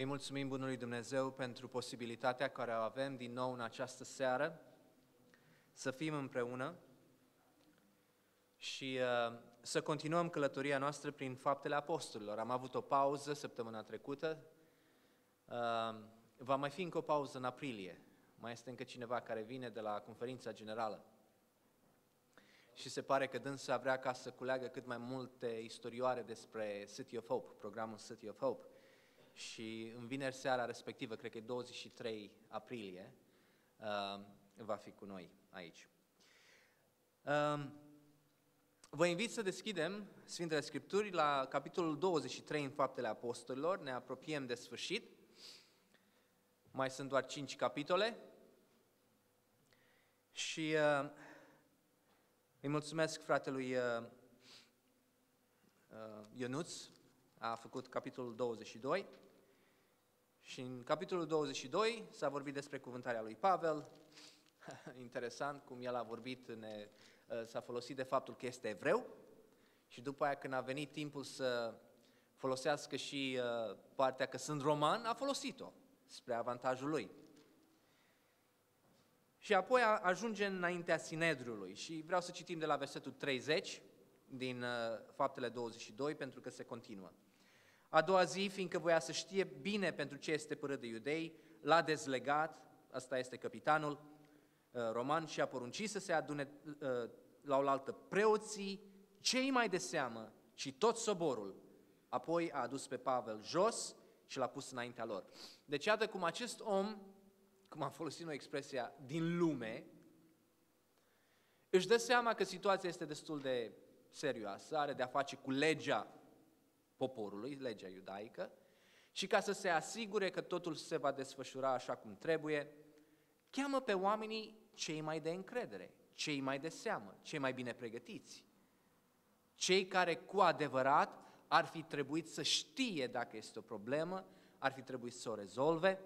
Îi mulțumim Bunului Dumnezeu pentru posibilitatea care o avem din nou în această seară să fim împreună și uh, să continuăm călătoria noastră prin faptele apostolilor. Am avut o pauză săptămâna trecută, uh, va mai fi încă o pauză în aprilie. Mai este încă cineva care vine de la conferința generală. Și se pare că dânsa vrea ca să culeagă cât mai multe istorioare despre City of Hope, programul City of Hope și în vineri seara respectivă, cred că e 23 aprilie, uh, va fi cu noi aici. Uh, vă invit să deschidem Sfintele Scripturi la capitolul 23 în Faptele Apostolilor, ne apropiem de sfârșit. Mai sunt doar 5 capitole și uh, îi mulțumesc fratelui uh, uh, Ionuț, a făcut capitolul 22 și în capitolul 22 s-a vorbit despre cuvântarea lui Pavel. Interesant cum el a vorbit, ne, ă, s-a folosit de faptul că este evreu și după aia când a venit timpul să folosească și ă, partea că sunt roman, a folosit-o spre avantajul lui. Și apoi ajunge înaintea Sinedriului și vreau să citim de la versetul 30 din ă, Faptele 22 pentru că se continuă. A doua zi, fiindcă voia să știe bine pentru ce este pără de iudei, l-a dezlegat, asta este capitanul uh, roman, și a poruncit să se adune uh, la oaltă preoții, cei mai de seamă și tot soborul. Apoi a adus pe Pavel jos și l-a pus înaintea lor. Deci iată cum acest om, cum am folosit noi expresia, din lume, își dă seama că situația este destul de serioasă, are de a face cu legea poporului, legea iudaică, și ca să se asigure că totul se va desfășura așa cum trebuie, cheamă pe oamenii cei mai de încredere, cei mai de seamă, cei mai bine pregătiți, cei care cu adevărat ar fi trebuit să știe dacă este o problemă, ar fi trebuit să o rezolve.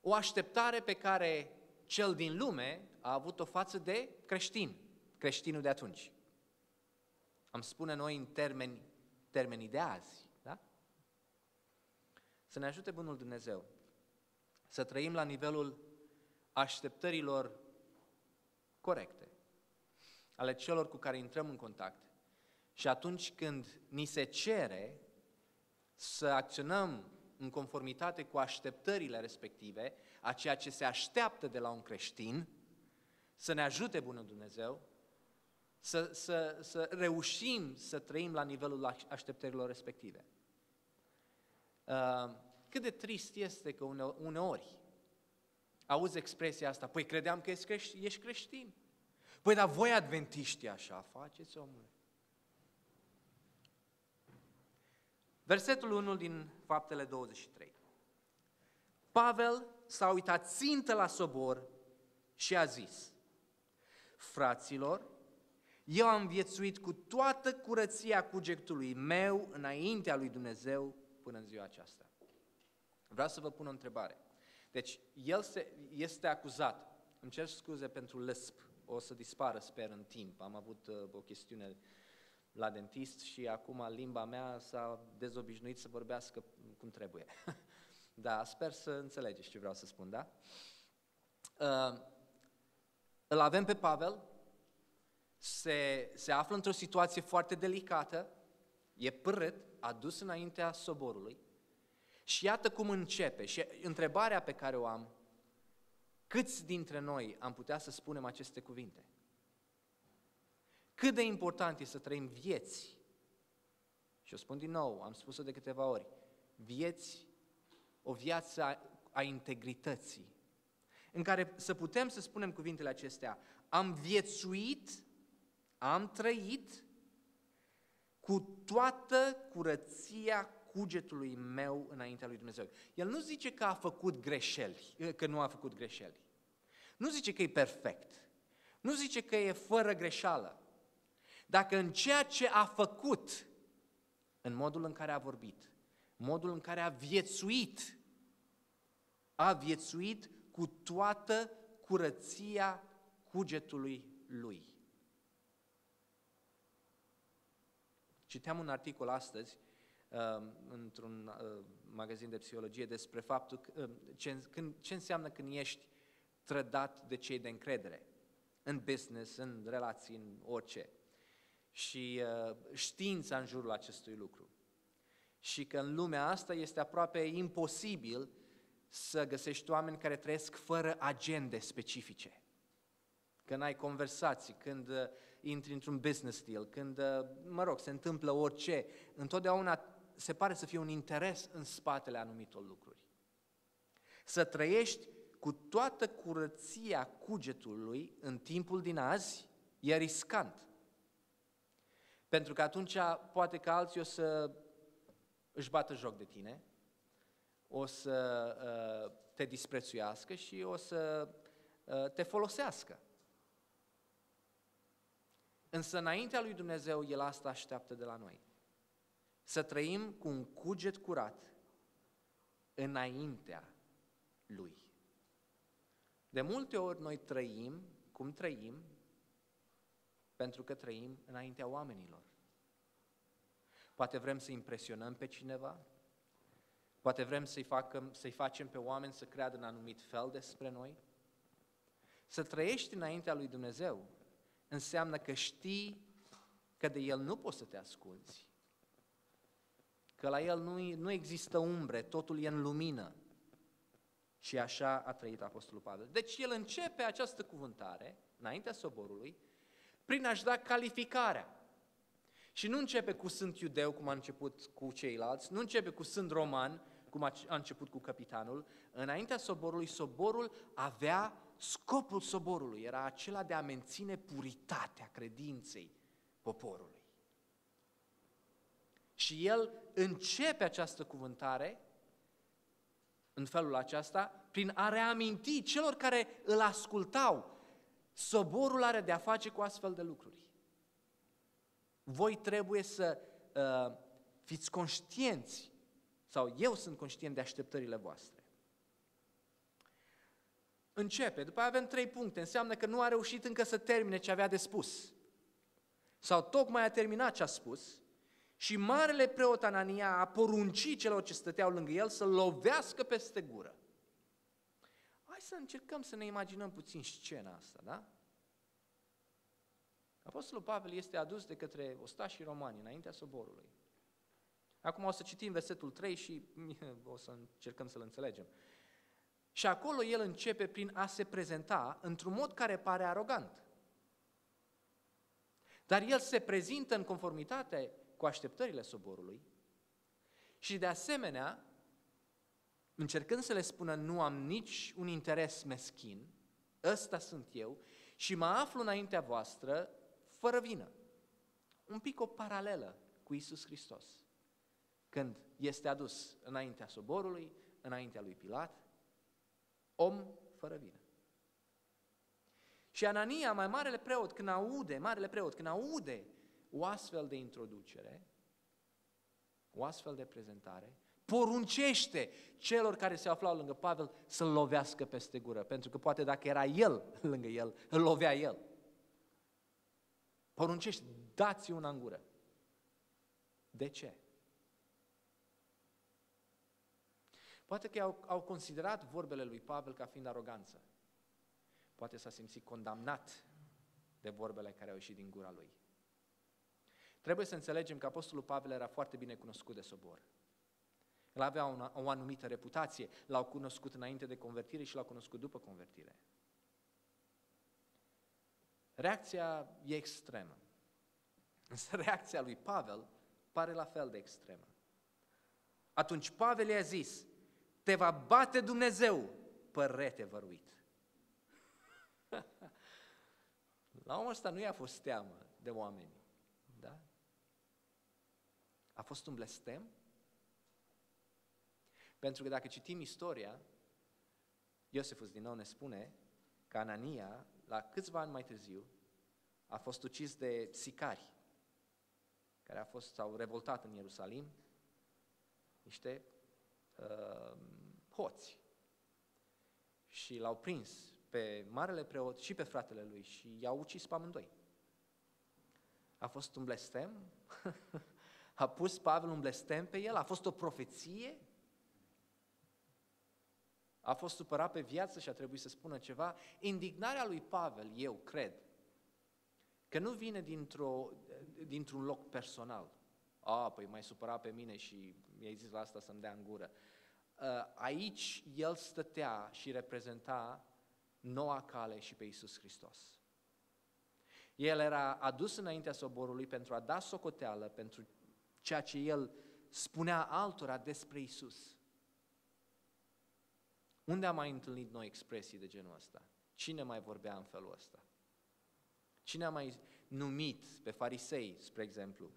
O așteptare pe care cel din lume a avut-o față de creștin, creștinul de atunci. Am spune noi în termeni, termenii de azi. Da? Să ne ajute Bunul Dumnezeu să trăim la nivelul așteptărilor corecte, ale celor cu care intrăm în contact. Și atunci când ni se cere să acționăm în conformitate cu așteptările respective, a ceea ce se așteaptă de la un creștin, să ne ajute Bunul Dumnezeu să, să, să reușim să trăim la nivelul așteptărilor respective. Uh, cât de trist este că uneori auzi expresia asta, păi credeam că ești creștin. Păi dar voi adventiști așa faceți, omule. Versetul 1 din Faptele 23. Pavel s-a uitat țintă la sobor și a zis, fraților, eu am viețuit cu toată curăția cugetului meu înaintea lui Dumnezeu până în ziua aceasta. Vreau să vă pun o întrebare. Deci, el se, este acuzat. Îmi cer scuze pentru lăsp. O să dispară, sper, în timp. Am avut uh, o chestiune la dentist și acum limba mea s-a dezobișnuit să vorbească cum trebuie. da, sper să înțelegeți ce vreau să spun, da? Uh, îl avem pe Pavel, se, se află într-o situație foarte delicată, e părât, adus înaintea soborului și iată cum începe. Și întrebarea pe care o am, câți dintre noi am putea să spunem aceste cuvinte? Cât de important e să trăim vieți, și o spun din nou, am spus-o de câteva ori, vieți, o viață a, a integrității, în care să putem să spunem cuvintele acestea, am viețuit am trăit cu toată curăția cugetului meu înaintea lui Dumnezeu. El nu zice că a făcut greșeli, că nu a făcut greșeli. Nu zice că e perfect. Nu zice că e fără greșeală. Dacă în ceea ce a făcut, în modul în care a vorbit, modul în care a viețuit, a viețuit cu toată curăția cugetului lui. Citeam un articol astăzi uh, într-un uh, magazin de psihologie despre faptul că, uh, ce, când, ce înseamnă când ești trădat de cei de încredere, în business, în relații, în orice. Și uh, știința în jurul acestui lucru. Și că în lumea asta este aproape imposibil să găsești oameni care trăiesc fără agende specifice. Când ai conversații, când uh, intri într-un business deal, când, uh, mă rog, se întâmplă orice, întotdeauna se pare să fie un interes în spatele anumitor lucruri. Să trăiești cu toată curăția cugetului în timpul din azi e riscant. Pentru că atunci poate că alții o să își bată joc de tine, o să uh, te disprețuiască și o să uh, te folosească. Însă înaintea lui Dumnezeu, El asta așteaptă de la noi. Să trăim cu un cuget curat înaintea Lui. De multe ori noi trăim cum trăim pentru că trăim înaintea oamenilor. Poate vrem să impresionăm pe cineva, poate vrem să-i, facem, să-i facem pe oameni să creadă în anumit fel despre noi. Să trăiești înaintea lui Dumnezeu înseamnă că știi că de El nu poți să te asculți, că la El nu, nu există umbre, totul e în lumină. Și așa a trăit Apostolul Pavel. Deci el începe această cuvântare, înaintea soborului, prin a-și da calificarea. Și nu începe cu sunt iudeu, cum a început cu ceilalți, nu începe cu sunt roman, cum a început cu capitanul. Înaintea soborului, soborul avea scopul soborului, era acela de a menține puritatea credinței poporului. Și el începe această cuvântare în felul acesta, prin a reaminti celor care îl ascultau, soborul are de a face cu astfel de lucruri. Voi trebuie să uh, fiți conștienți, sau eu sunt conștient de așteptările voastre. Începe, după aia avem trei puncte, înseamnă că nu a reușit încă să termine ce avea de spus. Sau tocmai a terminat ce a spus și marele preot Anania a poruncit celor ce stăteau lângă el să lovească peste gură. Hai să încercăm să ne imaginăm puțin scena asta, da? Apostolul Pavel este adus de către ostașii romani înaintea soborului. Acum o să citim versetul 3 și o să încercăm să-l înțelegem. Și acolo el începe prin a se prezenta într-un mod care pare arogant. Dar el se prezintă în conformitate cu așteptările soborului și de asemenea, încercând să le spună nu am nici un interes meschin, ăsta sunt eu și mă aflu înaintea voastră fără vină. Un pic o paralelă cu Isus Hristos. Când este adus înaintea soborului, înaintea lui Pilat, om fără vină. Și Anania, mai marele preot, când aude, marele preot, când aude o astfel de introducere, o astfel de prezentare, poruncește celor care se aflau lângă Pavel să-l lovească peste gură, pentru că poate dacă era el lângă el, îl lovea el. Poruncește, dați una în gură. De ce? Poate că au, au considerat vorbele lui Pavel ca fiind aroganță. Poate s-a simțit condamnat de vorbele care au ieșit din gura lui. Trebuie să înțelegem că Apostolul Pavel era foarte bine cunoscut de sobor. El avea una, o anumită reputație, l-au cunoscut înainte de convertire și l-au cunoscut după convertire. Reacția e extremă. Însă reacția lui Pavel pare la fel de extremă. Atunci Pavel i-a zis, te va bate Dumnezeu, părete văruit. la omul ăsta nu i-a fost teamă de oameni. Da? A fost un blestem? Pentru că dacă citim istoria, Iosefus din nou ne spune că Anania, la câțiva ani mai târziu, a fost ucis de sicari care a fost, s-au revoltat în Ierusalim, niște uh, hoți. Și l-au prins pe marele preot și pe fratele lui și i-au ucis pe amândoi. A fost un blestem? A pus Pavel un blestem pe el? A fost o profeție? A fost supărat pe viață și a trebuit să spună ceva? Indignarea lui Pavel, eu cred, că nu vine dintr-o, dintr-un loc personal. A, păi mai supărat pe mine și mi-ai zis la asta să-mi dea în gură. Aici el stătea și reprezenta noua cale și pe Iisus Hristos. El era adus înaintea soborului pentru a da socoteală pentru ceea ce el spunea altora despre Isus. Unde am mai întâlnit noi expresii de genul ăsta? Cine mai vorbea în felul ăsta? Cine a mai numit pe farisei, spre exemplu?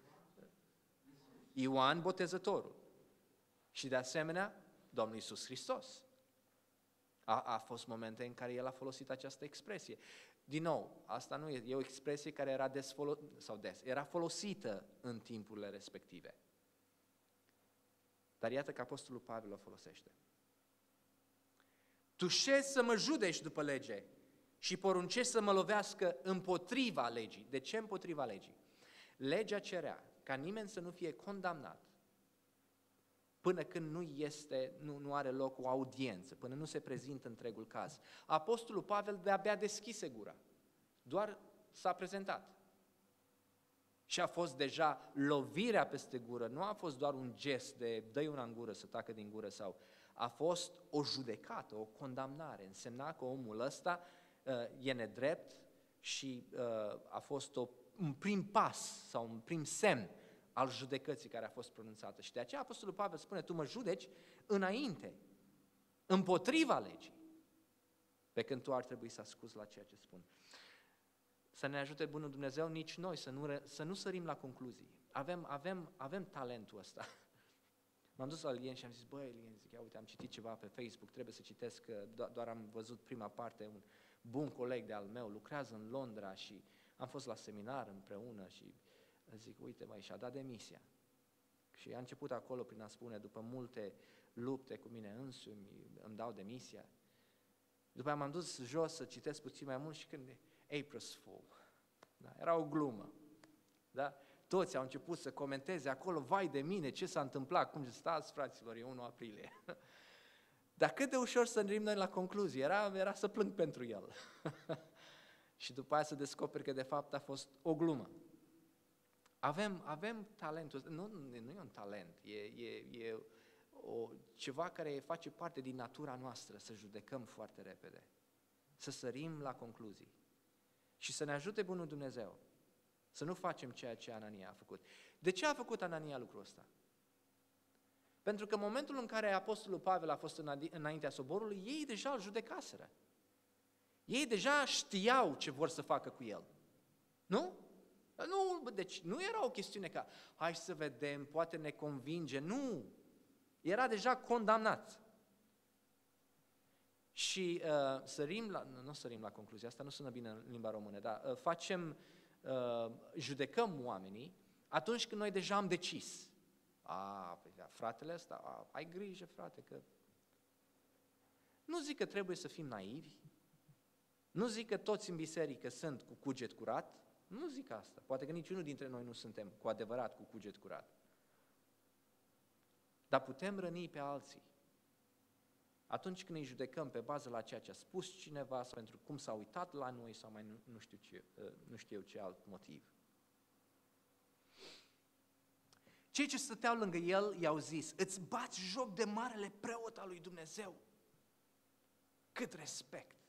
Ioan Botezătorul. Și de asemenea, Domnul Isus Hristos. A, a fost momente în care el a folosit această expresie. Din nou, asta nu e, e o expresie care era des, sau des, era folosită în timpurile respective. Dar iată că Apostolul Pavel o folosește. Tușezi să mă judești după lege și poruncești să mă lovească împotriva legii. De ce împotriva legii? Legea cerea ca nimeni să nu fie condamnat până când nu, este, nu, nu are loc o audiență, până nu se prezintă întregul caz. Apostolul Pavel de-abia deschise gura, doar s-a prezentat. Și a fost deja lovirea peste gură, nu a fost doar un gest de dă una în gură să tacă din gură sau a fost o judecată, o condamnare. Însemna că omul ăsta uh, e nedrept și uh, a fost o, un prim pas sau un prim semn al judecății care a fost pronunțată. Și de aceea Apostolul Pavel spune, tu mă judeci înainte, împotriva legii, pe când tu ar trebui să ascuzi la ceea ce spun. Să ne ajute Bunul Dumnezeu nici noi să nu, să nu sărim la concluzii. Avem, avem, avem talentul ăsta. M-am dus la Elien și am zis, băi Elien, zic, ia uite, am citit ceva pe Facebook, trebuie să citesc, că doar am văzut prima parte, un bun coleg de al meu, lucrează în Londra și am fost la seminar împreună și zic, uite mai, și-a dat demisia. Și a început acolo prin a spune, după multe lupte cu mine însumi, îmi dau demisia. După aia m-am dus jos să citesc puțin mai mult și când April's Fool. Da? Era o glumă. Da? Toți au început să comenteze acolo, vai de mine, ce s-a întâmplat, cum stați fraților, e 1 aprilie. Dar cât de ușor să ne noi la concluzie, era, era să plâng pentru el. și după aia să descoperi că de fapt a fost o glumă. Avem, avem talentul, nu, nu e un talent, e, e, e o, ceva care face parte din natura noastră, să judecăm foarte repede, să sărim la concluzii și să ne ajute Bunul Dumnezeu să nu facem ceea ce Anania a făcut. De ce a făcut Anania lucrul ăsta? Pentru că în momentul în care Apostolul Pavel a fost înaintea soborului, ei deja îl judecaseră. Ei deja știau ce vor să facă cu el. Nu? Nu, deci nu era o chestiune ca, hai să vedem, poate ne convinge. Nu! Era deja condamnat. Și uh, sărim la, nu, nu sărim la concluzia asta, nu sună bine în limba română, dar uh, facem, uh, judecăm oamenii atunci când noi deja am decis. A, păi, da, fratele ăsta, a, ai grijă, frate, că... Nu zic că trebuie să fim naivi, nu zic că toți în biserică sunt cu cuget curat, nu zic asta. Poate că niciunul dintre noi nu suntem cu adevărat cu cuget curat. Dar putem răni pe alții. Atunci când îi judecăm pe bază la ceea ce a spus cineva sau pentru cum s-a uitat la noi sau mai nu, nu, știu, ce, ă, nu știu eu ce alt motiv. Cei ce stăteau lângă el i-au zis, îți bați joc de marele preot al lui Dumnezeu. Cât respect!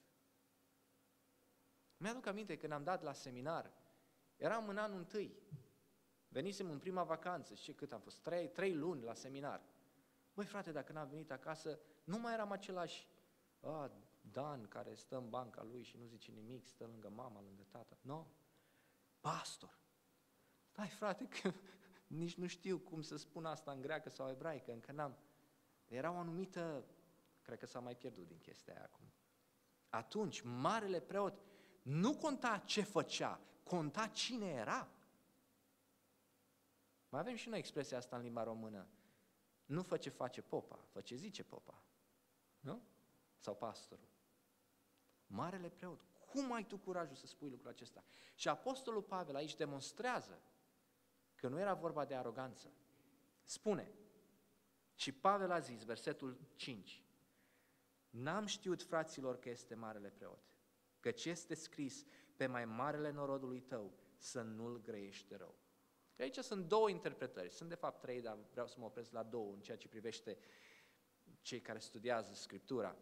Mi-aduc aminte când am dat la seminar Eram în anul întâi. Venisem în prima vacanță și cât am fost? Trei, trei luni la seminar. Băi frate, dacă n-am venit acasă, nu mai eram același a, Dan care stă în banca lui și nu zice nimic, stă lângă mama, lângă tata. Nu. No. Pastor. Stai frate, că nici nu știu cum să spun asta în greacă sau ebraică, încă n-am. Era o anumită, cred că s-a mai pierdut din chestia aia acum. Atunci, marele preot nu conta ce făcea, conta cine era. Mai avem și noi expresia asta în limba română. Nu fă ce face popa, fă ce zice popa. Nu? Sau pastorul. Marele preot, cum ai tu curajul să spui lucrul acesta? Și Apostolul Pavel aici demonstrează că nu era vorba de aroganță, Spune, și Pavel a zis, versetul 5, N-am știut, fraților, că este marele preot, căci este scris pe mai marele norodului tău să nu-l grăiești rău. Aici sunt două interpretări, sunt de fapt trei, dar vreau să mă opresc la două în ceea ce privește cei care studiază Scriptura.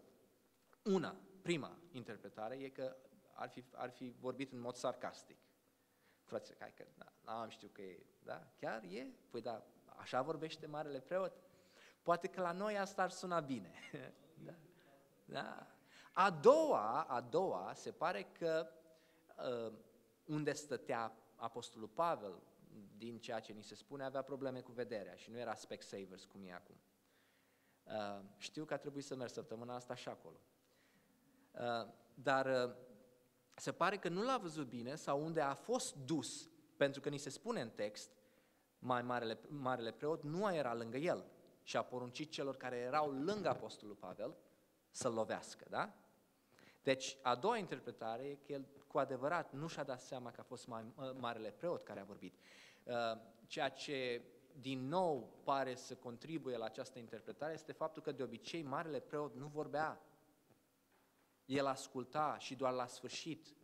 Una, prima interpretare e că ar fi, ar fi vorbit în mod sarcastic. Frate, hai că da, am știu că e, da? Chiar e? Păi da, așa vorbește Marele Preot? Poate că la noi asta ar suna bine. da? Da. A doua, a doua, se pare că uh, unde stătea Apostolul Pavel, din ceea ce ni se spune, avea probleme cu vederea și nu era Specsavers cum e acum. Uh, știu că a trebuit să merg săptămâna asta și acolo. Uh, dar uh, se pare că nu l-a văzut bine sau unde a fost dus, pentru că ni se spune în text, mai marele, marele preot nu era lângă el și a poruncit celor care erau lângă Apostolul Pavel să-l lovească, da? Deci, a doua interpretare e că el cu adevărat nu și-a dat seama că a fost mai, marele preot care a vorbit. Uh, ceea ce din nou pare să contribuie la această interpretare este faptul că de obicei marele preot nu vorbea. El asculta și doar la sfârșit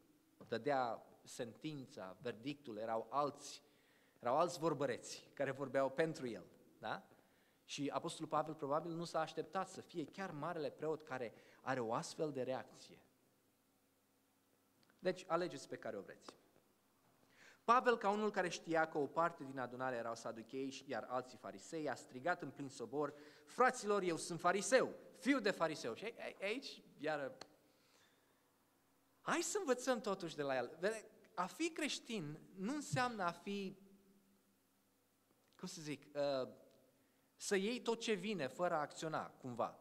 dădea sentința, verdictul, erau alți, erau alți vorbăreți care vorbeau pentru el. Da? Și Apostolul Pavel probabil nu s-a așteptat să fie chiar marele preot care are o astfel de reacție. Deci, alegeți pe care o vreți. Pavel, ca unul care știa că o parte din adunare erau saduchei, iar alții farisei, a strigat în plin sobor, fraților, eu sunt fariseu, fiu de fariseu. Și aici, iar hai să învățăm totuși de la el. A fi creștin nu înseamnă a fi, cum să zic, uh, să iei tot ce vine fără a acționa cumva.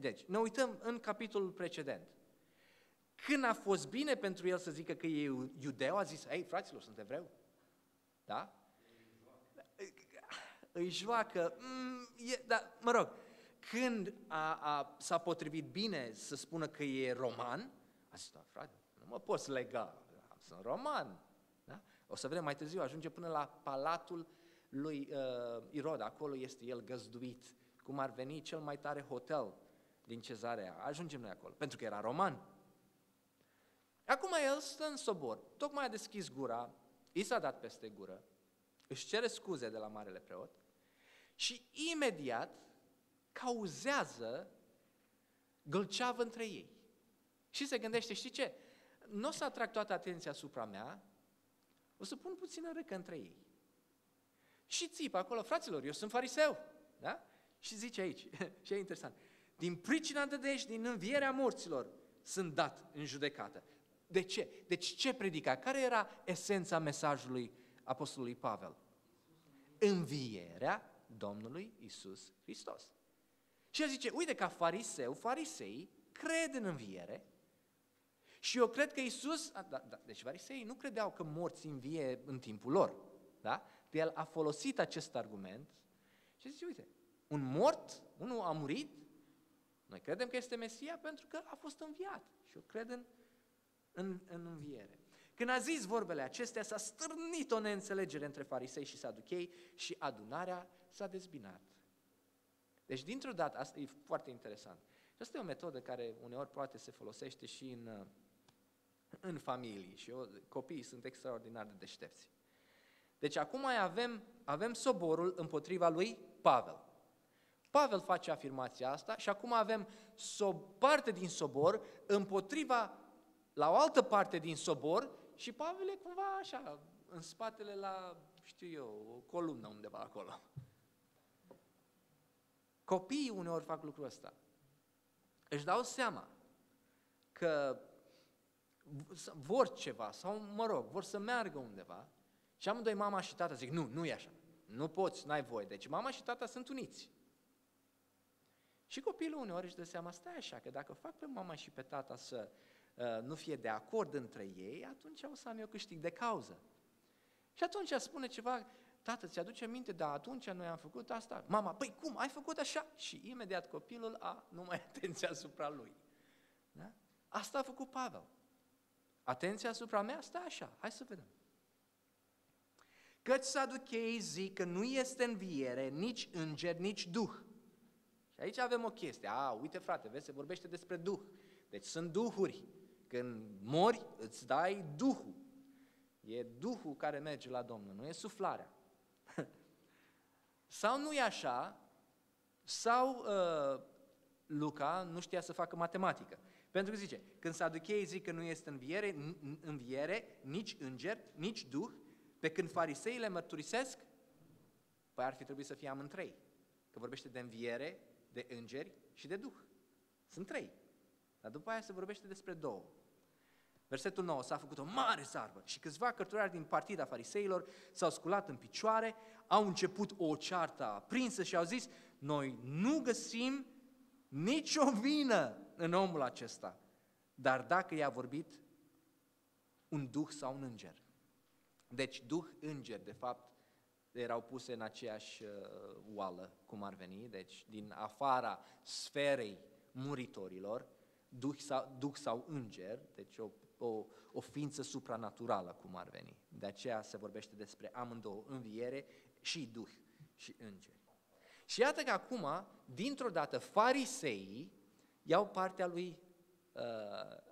Deci, ne uităm în capitolul precedent. Când a fost bine pentru el să zică că e iudeu, a zis, ei, fraților, sunt evreu. Da? Îi joacă, mm, e, dar, mă rog, când a, a, s-a potrivit bine să spună că e roman, a zis, da, frate, nu mă poți lega, sunt roman. Da? O să vedem mai târziu, ajunge până la palatul lui uh, Irod, acolo este el găzduit, cum ar veni cel mai tare hotel din cezarea. Ajungem noi acolo, pentru că era roman. Acum el stă în sobor, tocmai a deschis gura, i s-a dat peste gură, își cere scuze de la Marele Preot și imediat cauzează gâlceavă între ei. Și se gândește, știi ce? Nu o să atrag toată atenția asupra mea, o să pun puțină răcă între ei. Și țipă acolo, fraților, eu sunt fariseu. Da? Și zice aici, și e interesant, din pricina de deci, din învierea morților, sunt dat în judecată. De ce? Deci ce predica? Care era esența mesajului Apostolului Pavel? Învierea Domnului Isus Hristos. Și el zice, uite, ca fariseu, farisei cred în înviere și eu cred că Isus, da, da, deci farisei nu credeau că morți învie în timpul lor, da? el a folosit acest argument și zice, uite, un mort, unul a murit, noi credem că este Mesia pentru că a fost înviat și eu cred în, în, în înviere. Când a zis vorbele acestea, s-a stârnit o neînțelegere între farisei și saduchei și adunarea s-a dezbinat. Deci, dintr-o dată, asta e foarte interesant. Și asta e o metodă care uneori poate se folosește și în, în familii și eu, copiii sunt extraordinar de deștepți. Deci acum mai avem, avem soborul împotriva lui Pavel. Pavel face afirmația asta și acum avem o parte din sobor împotriva la o altă parte din sobor și Pavel e cumva așa, în spatele la, știu eu, o columnă undeva acolo. Copiii uneori fac lucrul ăsta. Își dau seama că vor ceva sau, mă rog, vor să meargă undeva și amândoi, mama și tata, zic, nu, nu e așa. Nu poți, n-ai voie. Deci mama și tata sunt uniți. Și copilul uneori își dă seama, stai așa, că dacă fac pe mama și pe tata să uh, nu fie de acord între ei, atunci o să am eu câștig de cauză. Și atunci spune ceva, tată, ți-aduce minte, da, atunci noi am făcut asta. Mama, păi cum, ai făcut așa? Și imediat copilul a nu mai atenția asupra lui. Da? Asta a făcut Pavel. Atenția asupra mea, stai așa, hai să vedem. Căci saducheii zic că nu este înviere, nici înger, nici duh. Și aici avem o chestie. A, uite frate, vezi, se vorbește despre duh. Deci sunt duhuri. Când mori, îți dai duhul. E duhul care merge la Domnul, nu e suflarea. sau nu e așa, sau uh, Luca nu știa să facă matematică. Pentru că zice, când saducheii zic că nu este înviere, înviere, nici înger, nici duh, pe când fariseii le mărturisesc, păi ar fi trebuit să fie amândrei. Că vorbește de înviere, de îngeri și de duh. Sunt trei. Dar după aia se vorbește despre două. Versetul 9, s-a făcut o mare sarbă și câțiva cărturari din partida fariseilor s-au sculat în picioare, au început o ceartă aprinsă și au zis, noi nu găsim nicio vină în omul acesta, dar dacă i-a vorbit un duh sau un înger. Deci duh, înger, de fapt, erau puse în aceeași uh, oală, cum ar veni, deci din afara sferei muritorilor, duh sau, duh sau înger, deci o, o, o ființă supranaturală, cum ar veni. De aceea se vorbește despre amândouă, înviere și duh și înger. Și iată că acum, dintr-o dată, fariseii iau partea lui uh,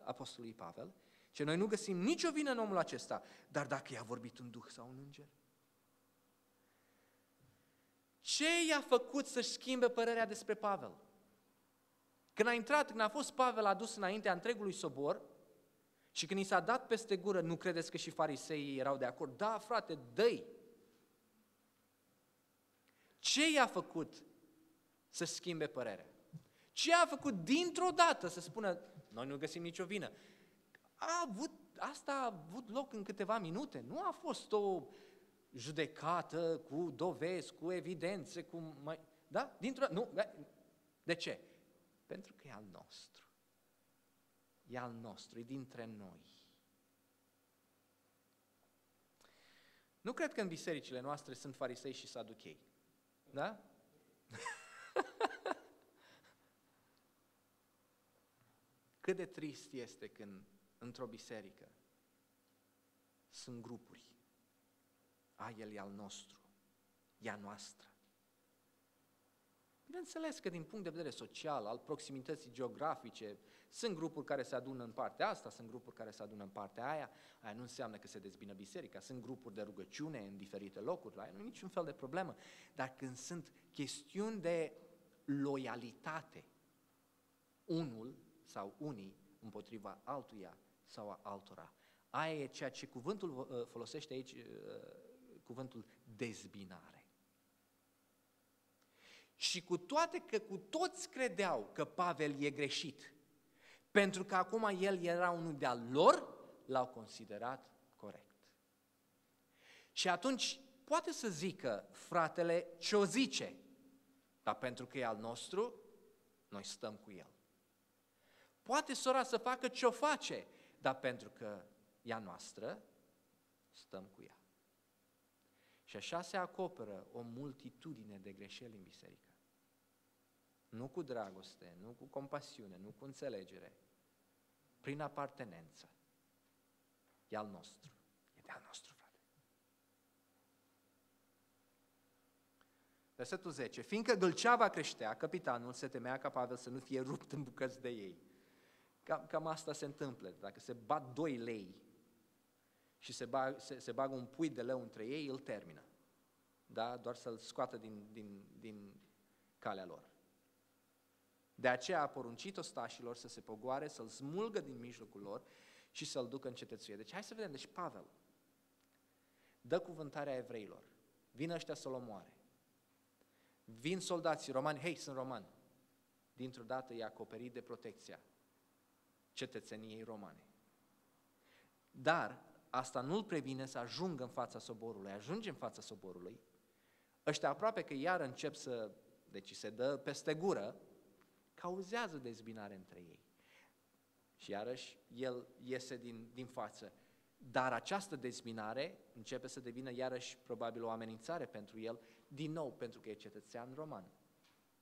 Apostolului Pavel și noi nu găsim nicio vină în omul acesta, dar dacă i-a vorbit un duh sau un înger? Ce i-a făcut să-și schimbe părerea despre Pavel? Când a intrat, când a fost Pavel adus înaintea întregului sobor și când i s-a dat peste gură, nu credeți că și fariseii erau de acord? Da, frate, dă Ce i-a făcut să schimbe părerea? Ce a făcut dintr-o dată să spună, noi nu găsim nicio vină? A avut, asta a avut loc în câteva minute, nu a fost o judecată cu dovezi, cu evidențe, cu mai... Da? Dintr-o Nu, de ce? Pentru că e al nostru. E al nostru, e dintre noi. Nu cred că în bisericile noastre sunt farisei și saduchei. Da? Cât de trist este când într-o biserică sunt grupuri. A, el e al nostru, e a noastră. Bineînțeles că din punct de vedere social, al proximității geografice, sunt grupuri care se adună în partea asta, sunt grupuri care se adună în partea aia, aia nu înseamnă că se dezbină biserica, sunt grupuri de rugăciune în diferite locuri, la aia nu e niciun fel de problemă, dar când sunt chestiuni de loialitate, unul sau unii împotriva altuia sau a altora, aia e ceea ce cuvântul uh, folosește aici, uh, cuvântul dezbinare. Și cu toate că cu toți credeau că Pavel e greșit, pentru că acum el era unul de-al lor, l-au considerat corect. Și atunci poate să zică fratele ce o zice, dar pentru că e al nostru, noi stăm cu el. Poate sora să facă ce o face, dar pentru că e a noastră, stăm cu ea. Și așa se acoperă o multitudine de greșeli în biserică. Nu cu dragoste, nu cu compasiune, nu cu înțelegere, prin apartenență. E al nostru. E de al nostru, frate. Versetul 10. Fiindcă gâlceava creștea, capitanul se temea ca Pavel să nu fie rupt în bucăți de ei. Cam, cam asta se întâmplă. Dacă se bat doi lei și se, bag, se, se bagă un pui de leu între ei, îl termină. Da? Doar să-l scoată din, din, din calea lor. De aceea a poruncit ostașilor să se pogoare, să-l smulgă din mijlocul lor și să-l ducă în cetățuie. Deci hai să vedem, deci Pavel dă cuvântarea evreilor. Vin ăștia să-l omoare. Vin soldații romani, hei, sunt romani. Dintr-o dată e acoperit de protecția cetățeniei romane. Dar asta nu-l previne să ajungă în fața soborului. Ajunge în fața soborului, ăștia aproape că iar încep să, deci se dă peste gură, cauzează dezbinare între ei. Și iarăși el iese din, din față. Dar această dezbinare începe să devină iarăși probabil o amenințare pentru el, din nou pentru că e cetățean roman.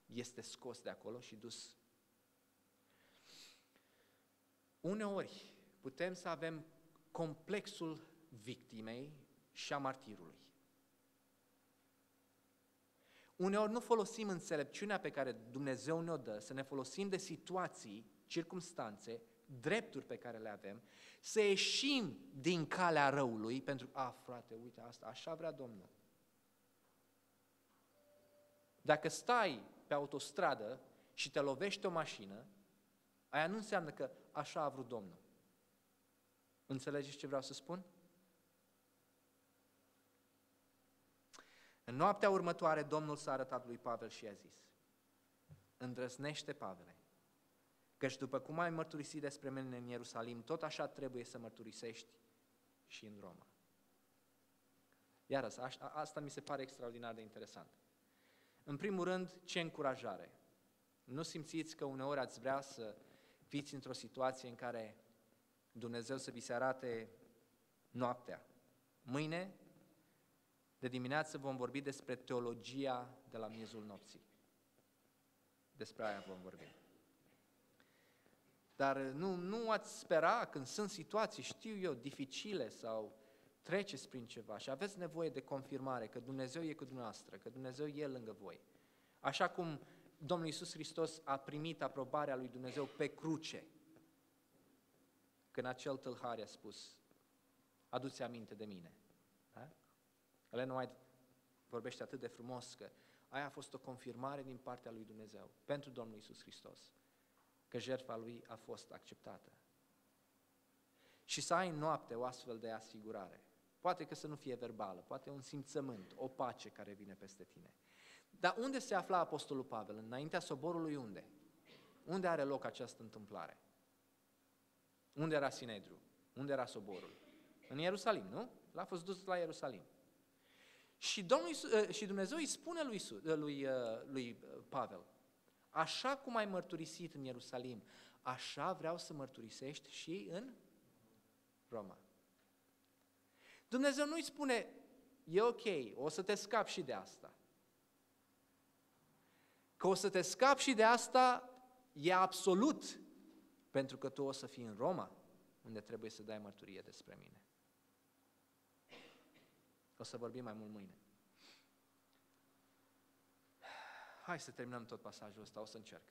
Este scos de acolo și dus. Uneori putem să avem complexul victimei și a martirului. Uneori nu folosim înțelepciunea pe care Dumnezeu ne-o dă, să ne folosim de situații, circumstanțe, drepturi pe care le avem, să ieșim din calea răului pentru, a, frate, uite asta, așa vrea Domnul. Dacă stai pe autostradă și te lovește o mașină, aia nu înseamnă că așa a vrut Domnul. Înțelegeți ce vreau să spun? În noaptea următoare, Domnul s-a arătat lui Pavel și a zis, îndrăznește, Pavele, căci după cum ai mărturisit despre mine în Ierusalim, tot așa trebuie să mărturisești și în Roma. Iar asta, asta mi se pare extraordinar de interesant. În primul rând, ce încurajare. Nu simțiți că uneori ați vrea să fiți într-o situație în care Dumnezeu să vi se arate noaptea. Mâine, de dimineață, vom vorbi despre teologia de la miezul nopții. Despre aia vom vorbi. Dar nu, nu ați spera când sunt situații, știu eu, dificile sau treceți prin ceva și aveți nevoie de confirmare că Dumnezeu e cu dumneavoastră, că Dumnezeu e lângă voi. Așa cum Domnul Iisus Hristos a primit aprobarea lui Dumnezeu pe cruce, când acel tâlhar a spus, aduți aminte de mine. Da? Ellen White vorbește atât de frumos că aia a fost o confirmare din partea lui Dumnezeu pentru Domnul Iisus Hristos, că jertfa lui a fost acceptată. Și să ai în noapte o astfel de asigurare. Poate că să nu fie verbală, poate un simțământ, o pace care vine peste tine. Dar unde se afla Apostolul Pavel? Înaintea soborului unde? Unde are loc această întâmplare? Unde era Sinedru? Unde era soborul? În Ierusalim, nu? L-a fost dus la Ierusalim. Și, Domnul Iisus, ă, și Dumnezeu îi spune lui, Iisus, ă, lui, ă, lui Pavel, așa cum ai mărturisit în Ierusalim, așa vreau să mărturisești și în Roma. Dumnezeu nu îi spune, e ok, o să te scapi și de asta. Că o să te scapi și de asta e absolut, pentru că tu o să fii în Roma, unde trebuie să dai mărturie despre mine. O să vorbim mai mult mâine. Hai să terminăm tot pasajul ăsta, o să încerc.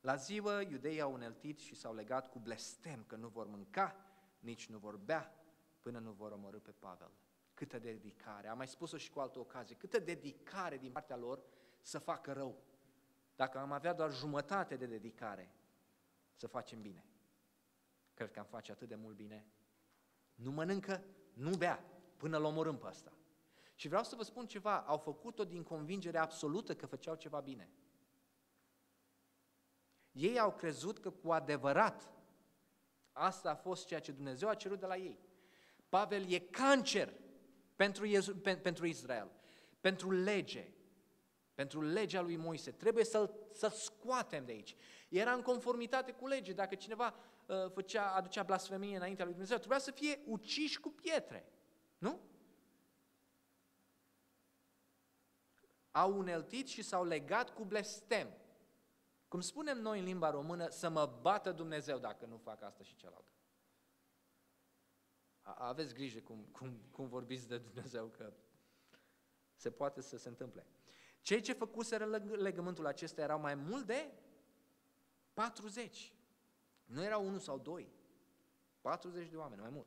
La ziua, iudeii au uneltit și s-au legat cu blestem că nu vor mânca, nici nu vor bea, până nu vor omorâ pe Pavel. Câtă dedicare, am mai spus-o și cu altă ocazie, câtă dedicare din partea lor să facă rău. Dacă am avea doar jumătate de dedicare, să facem bine. Cred că am face atât de mult bine. Nu mănâncă, nu bea, până l omorâm pe ăsta. Și vreau să vă spun ceva, au făcut-o din convingere absolută că făceau ceva bine. Ei au crezut că cu adevărat asta a fost ceea ce Dumnezeu a cerut de la ei. Pavel e cancer pentru, Iesu, pe, pentru Israel, pentru lege, pentru legea lui Moise. Trebuie să-l, să scoatem de aici. Era în conformitate cu lege. Dacă cineva uh, făcea, aducea blasfemie înaintea lui Dumnezeu, trebuia să fie uciși cu pietre. Nu? Au uneltit și s-au legat cu blestem. Cum spunem noi în limba română, să mă bată Dumnezeu dacă nu fac asta și cealaltă. Aveți grijă cum, cum, cum vorbiți de Dumnezeu, că se poate să se întâmple. Cei ce făcuseră legământul acesta erau mai mult de 40. Nu erau unul sau doi. 40 de oameni, mai mult.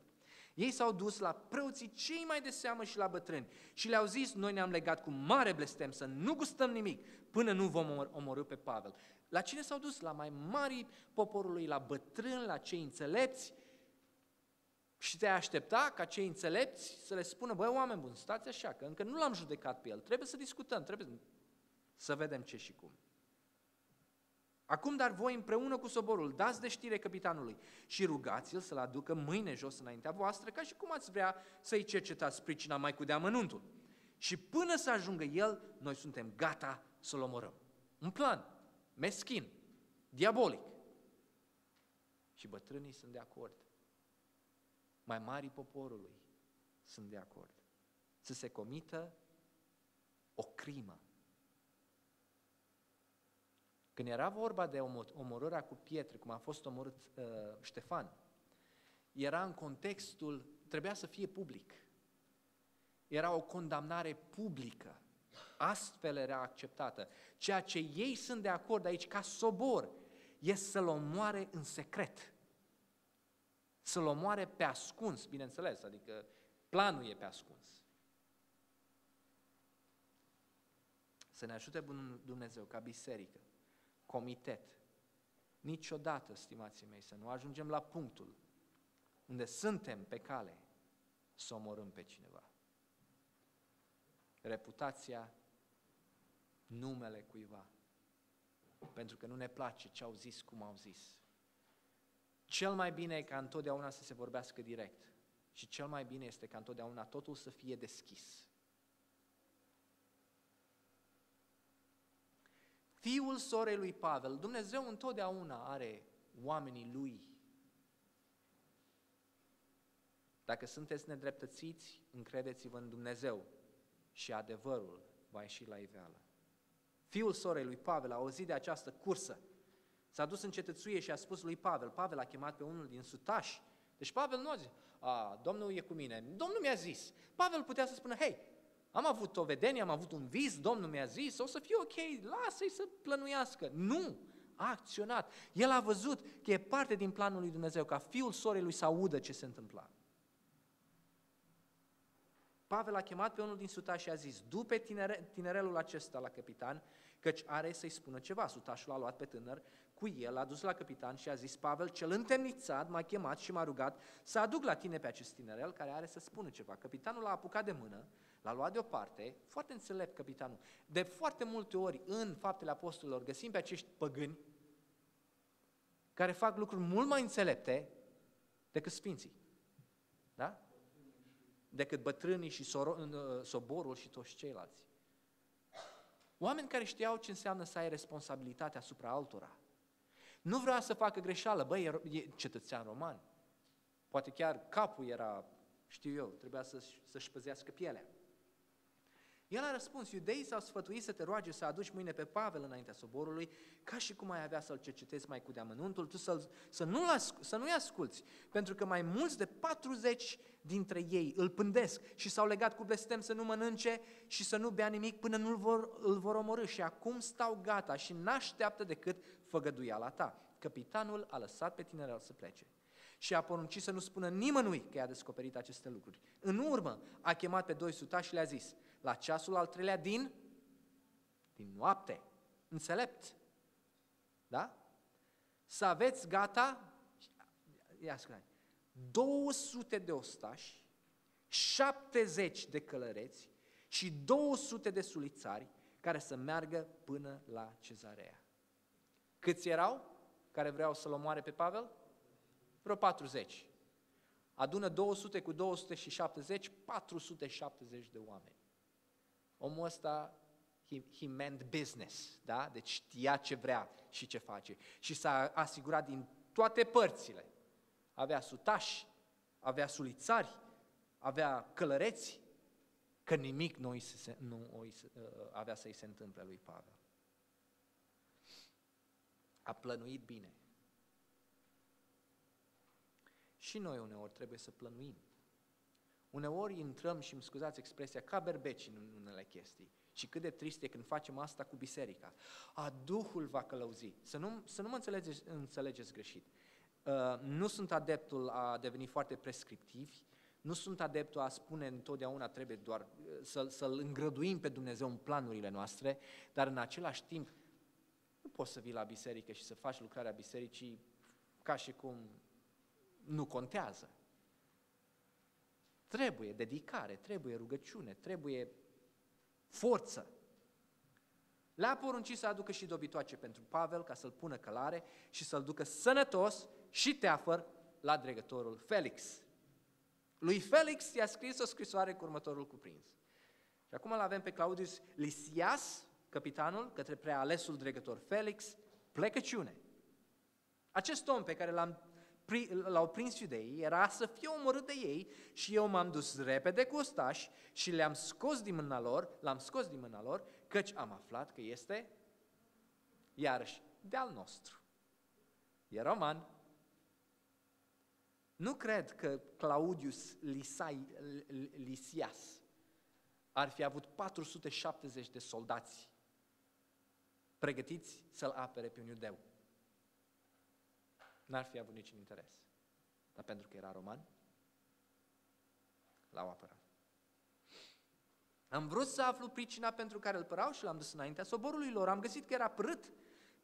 Ei s-au dus la preoții cei mai de seamă și la bătrâni și le-au zis, noi ne-am legat cu mare blestem să nu gustăm nimic până nu vom omorâ pe Pavel. La cine s-au dus? La mai mari poporului, la bătrâni, la cei înțelepți și te aștepta ca cei înțelepți să le spună, băi, oameni buni, stați așa, că încă nu l-am judecat pe el, trebuie să discutăm, trebuie să vedem ce și cum. Acum, dar voi împreună cu soborul, dați de știre capitanului și rugați-l să-l aducă mâine jos înaintea voastră, ca și cum ați vrea să-i cercetați pricina mai cu deamănuntul. Și până să ajungă el, noi suntem gata să-l omorăm. Un plan meschin, diabolic. Și bătrânii sunt de acord mai mari poporului sunt de acord. Să se comită o crimă. Când era vorba de omorârea cu pietre, cum a fost omorât uh, Ștefan, era în contextul, trebuia să fie public. Era o condamnare publică. Astfel era acceptată. Ceea ce ei sunt de acord aici ca sobor este să-l omoare în secret. Să-l omoare pe ascuns, bineînțeles, adică planul e pe ascuns. Să ne ajute Dumnezeu ca biserică, comitet, niciodată, stimații mei, să nu ajungem la punctul unde suntem pe cale să omorâm pe cineva. Reputația, numele cuiva, pentru că nu ne place ce au zis, cum au zis. Cel mai bine e ca întotdeauna să se vorbească direct și cel mai bine este ca întotdeauna totul să fie deschis. Fiul sorei lui Pavel, Dumnezeu întotdeauna are oamenii lui. Dacă sunteți nedreptățiți, încredeți-vă în Dumnezeu și adevărul va ieși la iveală. Fiul sorei lui Pavel a auzit de această cursă. S-a dus în cetățuie și a spus lui Pavel, Pavel a chemat pe unul din sutași. Deci Pavel nu a zis, a, Domnul e cu mine. Domnul mi-a zis. Pavel putea să spună, hei, am avut o vedenie, am avut un vis, Domnul mi-a zis, o să fie ok, lasă-i să plănuiască. Nu! A acționat. El a văzut că e parte din planul lui Dumnezeu, ca fiul sorei lui să audă ce se întâmpla. Pavel a chemat pe unul din sutași și a zis, du pe tinere, tinerelul acesta la capitan, căci are să-i spună ceva. Sutașul a luat pe tânăr cu el, a dus la capitan și a zis, Pavel, cel întemnițat, m-a chemat și m-a rugat să aduc la tine pe acest tinerel care are să spună ceva. Capitanul l-a apucat de mână, L-a luat deoparte, foarte înțelept capitanul. De foarte multe ori în faptele apostolilor găsim pe acești păgâni care fac lucruri mult mai înțelepte decât sfinții. Da? Decât bătrânii și uh, soborul și toți ceilalți. Oameni care știau ce înseamnă să ai responsabilitate asupra altora. Nu vrea să facă greșeală, băi, e cetățean roman. Poate chiar capul era, știu eu, trebuia să-și, să-și păzească pielea. El a răspuns, iudeii s-au sfătuit să te roage să aduci mâine pe Pavel înaintea soborului, ca și cum ai avea să-l cercetezi mai cu deamănuntul, tu să, să, nu să nu-i asculți, pentru că mai mulți de 40 dintre ei îl pândesc și s-au legat cu blestem să nu mănânce și să nu bea nimic până nu îl vor, îl vor omorâ și acum stau gata și n-așteaptă decât făgăduiala ta. Capitanul a lăsat pe tinerel să plece și a poruncit să nu spună nimănui că i-a descoperit aceste lucruri. În urmă a chemat pe doi sutași și le-a zis, la ceasul al treilea din, din noapte. Înțelept. Da? Să aveți gata, ia scrie, 200 de ostași, 70 de călăreți și 200 de sulițari care să meargă până la cezarea. Câți erau care vreau să-l omoare pe Pavel? Vreo 40. Adună 200 cu 270, 470 de oameni. Omul ăsta, he, he meant business, da? Deci știa ce vrea și ce face. Și s-a asigurat din toate părțile. Avea sutași, avea sulițari, avea călăreți, că nimic nu, îi se, nu îi, uh, avea să-i se întâmple lui Pavel. A plănuit bine. Și noi uneori trebuie să plănuim. Uneori intrăm și îmi scuzați expresia ca berbeci în unele chestii. Și cât de trist e când facem asta cu biserica. A, Duhul va călăuzi. Să nu, să nu mă înțelegeți, înțelegeți greșit. Uh, nu sunt adeptul a deveni foarte prescriptivi, nu sunt adeptul a spune întotdeauna trebuie doar uh, să, să-L îngrăduim pe Dumnezeu în planurile noastre, dar în același timp nu poți să vii la biserică și să faci lucrarea bisericii ca și cum nu contează. Trebuie dedicare, trebuie rugăciune, trebuie forță. Le-a poruncit să aducă și dobitoace pentru Pavel ca să-l pună călare și să-l ducă sănătos și teafăr la dregătorul Felix. Lui Felix i-a scris o scrisoare cu următorul cuprins. Și acum îl avem pe Claudius Lisias, capitanul, către prealesul dregător Felix, plecăciune. Acest om pe care l-am l-au prins iudeii era să fie omorât de ei și eu m-am dus repede cu ostași și le-am scos din mâna lor, l-am scos din mâna lor, căci am aflat că este, iarăși, de-al nostru. E roman. Nu cred că Claudius Lisai, Lisias ar fi avut 470 de soldați pregătiți să-l apere pe un iudeu. N-ar fi avut niciun interes. Dar pentru că era roman, l-au apărat. Am vrut să aflu pricina pentru care îl părau și l-am dus înaintea soborului lor. Am găsit că era prât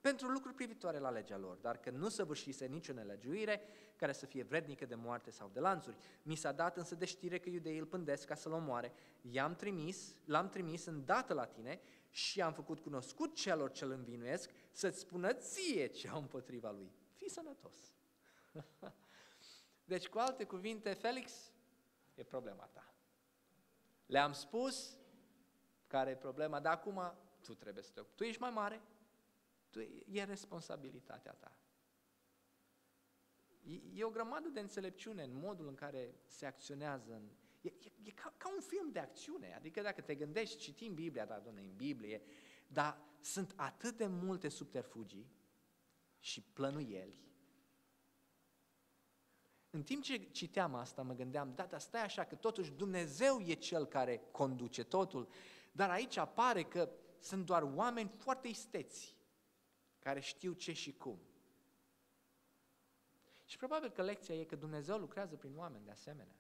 pentru lucruri privitoare la legea lor, dar că nu săvârșise nicio nelegiuire care să fie vrednică de moarte sau de lanțuri. Mi s-a dat însă de știre că iudeii îl pândesc ca să-l omoare. I-am trimis, l-am trimis îndată la tine și am făcut cunoscut celor ce îl învinuiesc să-ți spună ție ce au împotriva lui. Fii sănătos! Deci, cu alte cuvinte, Felix, e problema ta. Le-am spus care e problema, dar acum tu trebuie să te ocupi. Tu ești mai mare, tu, e responsabilitatea ta. E, e o grămadă de înțelepciune în modul în care se acționează. În, e e, e ca, ca un film de acțiune, adică dacă te gândești, citim Biblia, da, doamne, în Biblie, dar sunt atât de multe subterfugii și plănuieli în timp ce citeam asta, mă gândeam, da, dar stai așa, că totuși Dumnezeu e Cel care conduce totul, dar aici apare că sunt doar oameni foarte isteți, care știu ce și cum. Și probabil că lecția e că Dumnezeu lucrează prin oameni de asemenea.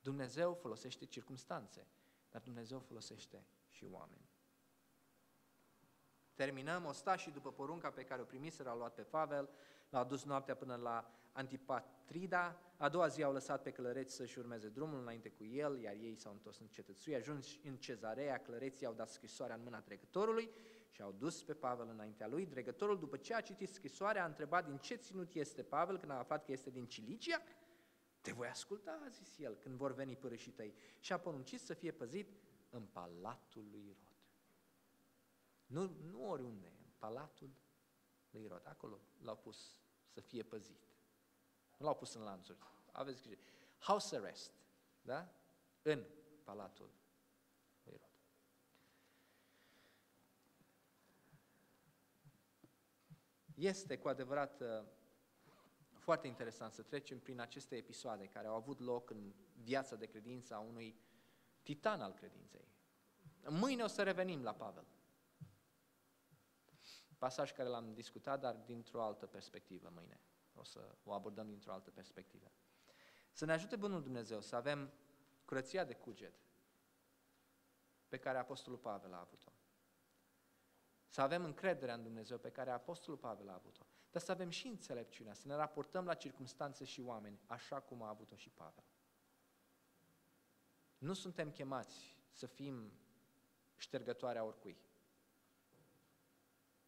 Dumnezeu folosește circumstanțe, dar Dumnezeu folosește și oameni. Terminăm, ostașii după porunca pe care o primiseră au luat pe Pavel, l-au adus noaptea până la Antipatrida, a doua zi au lăsat pe călăreți să-și urmeze drumul înainte cu el, iar ei s-au întors în cetățuie. Ajuns în cezarea, călăreții au dat scrisoarea în mâna trecătorului și au dus pe Pavel înaintea lui. Dregătorul, după ce a citit scrisoarea, a întrebat din ce ținut este Pavel, când a aflat că este din Cilicia. Te voi asculta, a zis el, când vor veni părâșii tăi. Și a poruncit să fie păzit în palatul lui Irod. Nu, nu oriunde, în palatul lui Irod. Acolo l-au pus să fie păzit. Nu l-au pus în lanțuri. Aveți grijă. House arrest. Da? În palatul lui Irod. Este cu adevărat uh, foarte interesant să trecem prin aceste episoade care au avut loc în viața de credință a unui titan al credinței. Mâine o să revenim la Pavel. Pasaj care l-am discutat, dar dintr-o altă perspectivă mâine. O să o abordăm dintr-o altă perspectivă. Să ne ajute Bunul Dumnezeu să avem curăția de cuget pe care Apostolul Pavel a avut-o. Să avem încrederea în Dumnezeu pe care Apostolul Pavel a avut-o. Dar să avem și înțelepciunea, să ne raportăm la circunstanțe și oameni, așa cum a avut-o și Pavel. Nu suntem chemați să fim ștergătoarea oricui.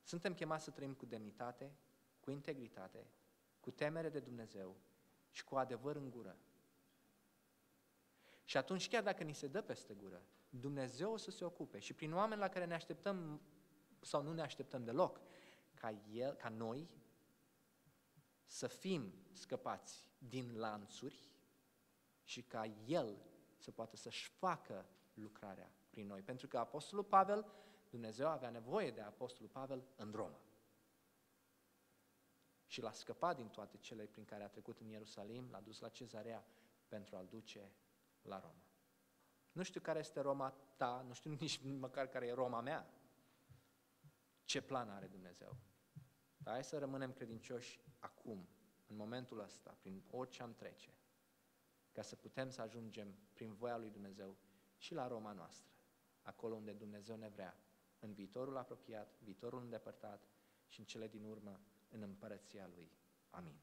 Suntem chemați să trăim cu demnitate, cu integritate, cu temere de Dumnezeu și cu adevăr în gură. Și atunci, chiar dacă ni se dă peste gură, Dumnezeu o să se ocupe și prin oameni la care ne așteptăm sau nu ne așteptăm deloc, ca, el, ca noi să fim scăpați din lanțuri și ca El să poată să-și facă lucrarea prin noi. Pentru că Apostolul Pavel, Dumnezeu avea nevoie de Apostolul Pavel în Roma și l-a scăpat din toate cele prin care a trecut în Ierusalim, l-a dus la cezarea pentru a-l duce la Roma. Nu știu care este Roma ta, nu știu nici măcar care e Roma mea. Ce plan are Dumnezeu? Dar hai să rămânem credincioși acum, în momentul ăsta, prin orice am trece, ca să putem să ajungem prin voia lui Dumnezeu și la Roma noastră, acolo unde Dumnezeu ne vrea, în viitorul apropiat, viitorul îndepărtat și în cele din urmă în împărăția Lui. Amin.